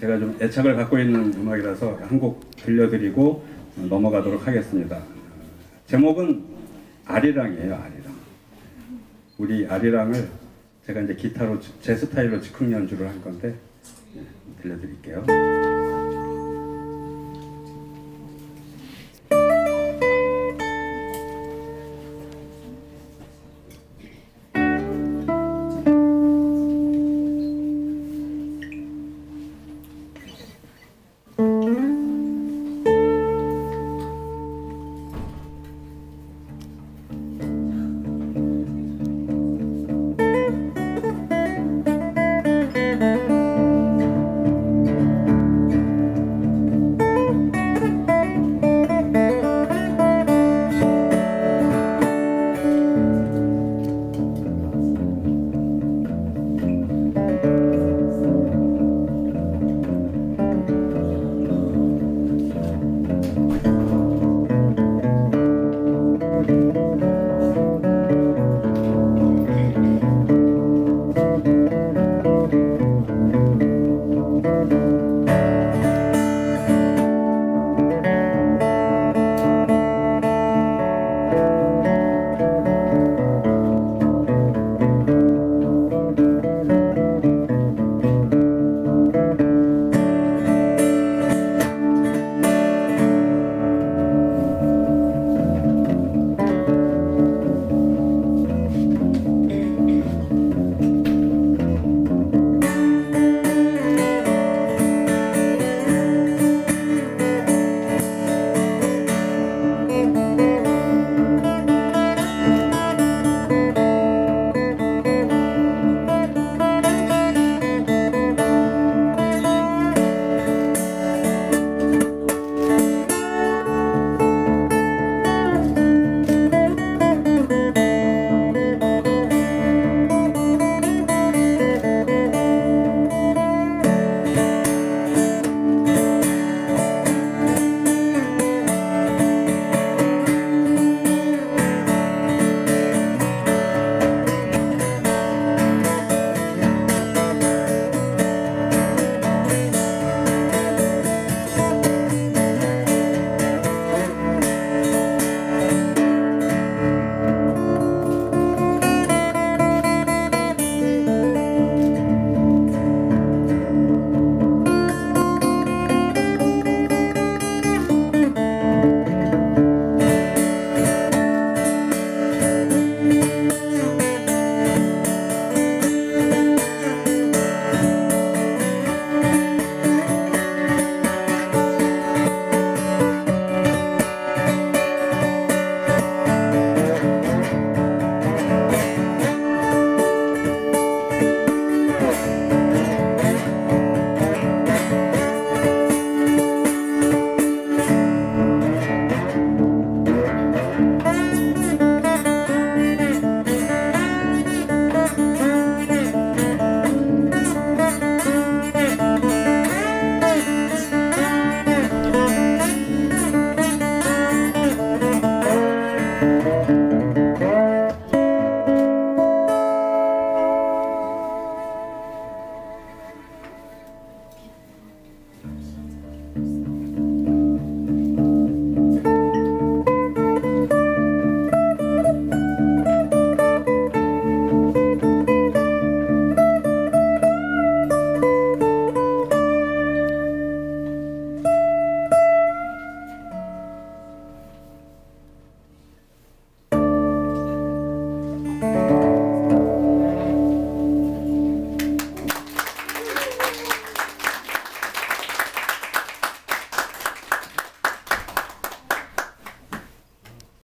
제가 좀 애착을 갖고 있는 음악이라서 한 곡 들려드리고 넘어가도록 하겠습니다. 제목은 아리랑이에요, 아리랑. 우리 아리랑을 제가 이제 기타로 제 스타일로 즉흥 연주를 할 건데 네, 들려드릴게요.